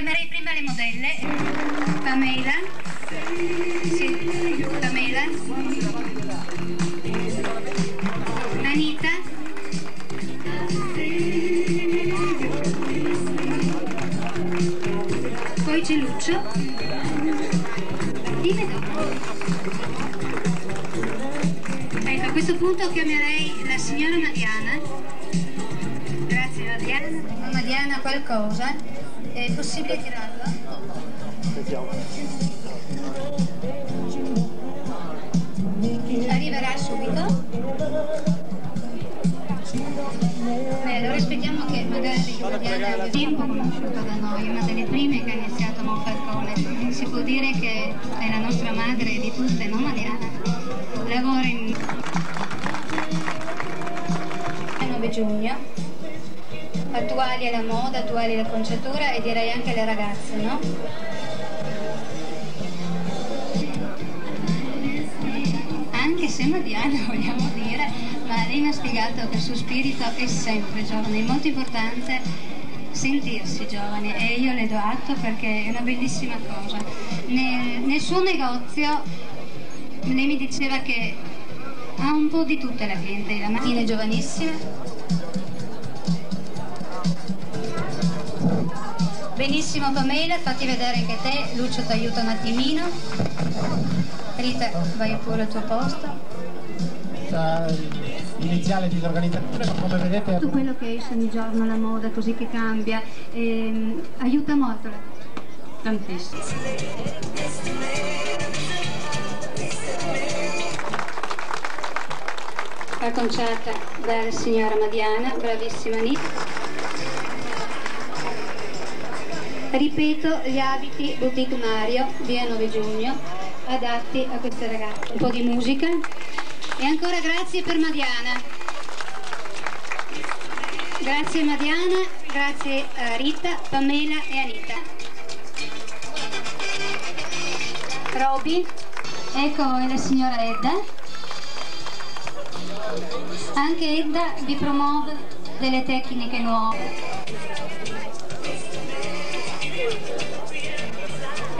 modelle, Pamela, sì, Pamela, Anita, poi c'è Lucio, dimmi dopo. Ecco, a questo punto chiamerei la signora Madiana. Grazie Madiana. Madiana qualcosa. È possibile tirarlo? Arriverà subito. Beh, allora aspettiamo che magari Madiana abbia tempo conosciuta da noi, è una delle prime che ha iniziato Monfalcone. Si può dire che è la nostra madre di tutte, no Madiana? Lavora in 9 giugno, attuali alla moda, attuali alla conciatura e direi anche alle ragazze, no? Anche se Madiana vogliamo dire, ma lei mi ha spiegato che il suo spirito è sempre giovane, è molto importante sentirsi giovane e io le do atto perché è una bellissima cosa. Nel, nel suo negozio lei mi diceva che ha un po' di tutte la clientela, la mattina Benissimo Pamela, fatti vedere anche te, Lucio ti aiuta un attimino. Rita, vai pure al tuo posto. iniziale di organizzazione, ma come vedete Tutto quello che esce ogni giorno, la moda, così che cambia, ehm, aiuta molto. Tantissimo. acconciata dalla signora Madiana, bravissima Nita. Ripeto, gli abiti Boutique Mario, via 9 giugno, adatti a queste ragazze. Un po' di musica. E ancora grazie per Madiana. Grazie Madiana, grazie a Rita, Pamela e Anita. Roby, ecco la signora Edda. Anche Edda vi promuove delle tecniche nuove.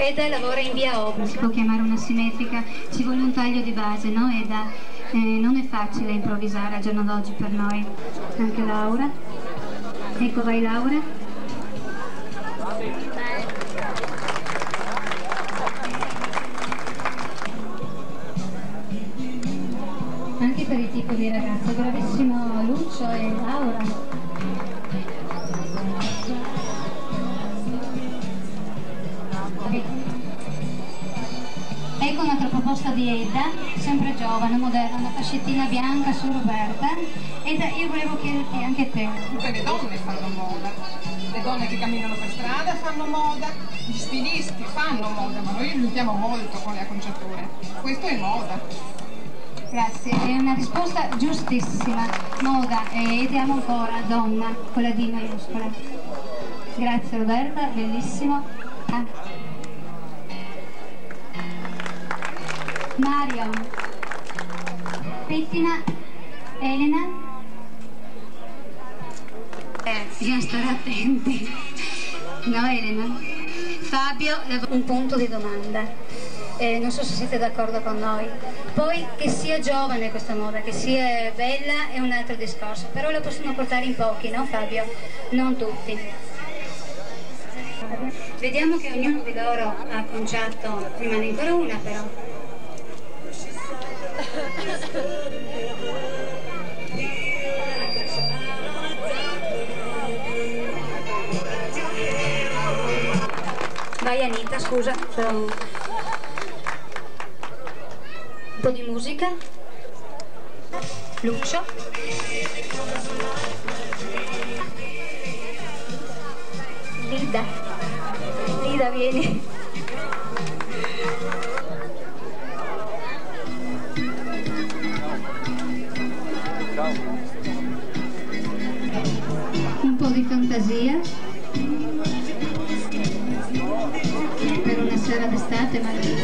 Edda lavora in via Obra, si può chiamare una simmetrica, ci vuole un taglio di base, no Edda? Eh, non è facile improvvisare al giorno d'oggi per noi. Anche Laura. Ecco vai Laura. Anche per il tipo di ragazzo, bravissimo Lucio e Laura. Proposta di Edda, sempre giovane, moderna, una fascettina bianca su Roberta. Edda, io volevo chiederti anche te. Tutte le donne fanno moda, le donne che camminano per strada fanno moda, gli stilisti fanno moda, ma noi luttiamo molto con le acconciature. Questo è moda. Grazie, è una risposta giustissima. Moda e diamo ancora donna con la D maiuscola. Grazie Roberta, bellissimo. Ah. Mario, Pettina, Elena. Eh, bisogna stare attenti. No Elena? Fabio, un punto di domanda. Eh, non so se siete d'accordo con noi. Poi che sia giovane questa moda, che sia bella è un altro discorso, però la possono portare in pochi, no Fabio? Non tutti. Vediamo che ognuno di loro ha acconciato, rimane ancora una però. Vai Anita, scusa, un... un po' di musica. Lucio. Lida. Lida, vieni. Fantasia. Per una sera d'estate magari.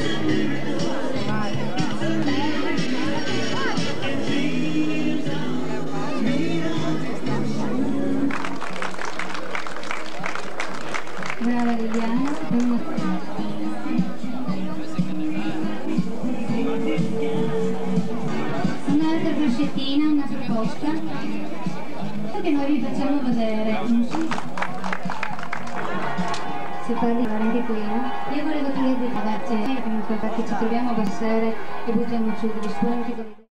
Brava Liliana. una un'altra bruscettina, una proposta che noi vi facciamo vedere si parli anche qui eh? io volevo dirvi ragazzi che ci troviamo a Bassere e buttiamo su degli spunti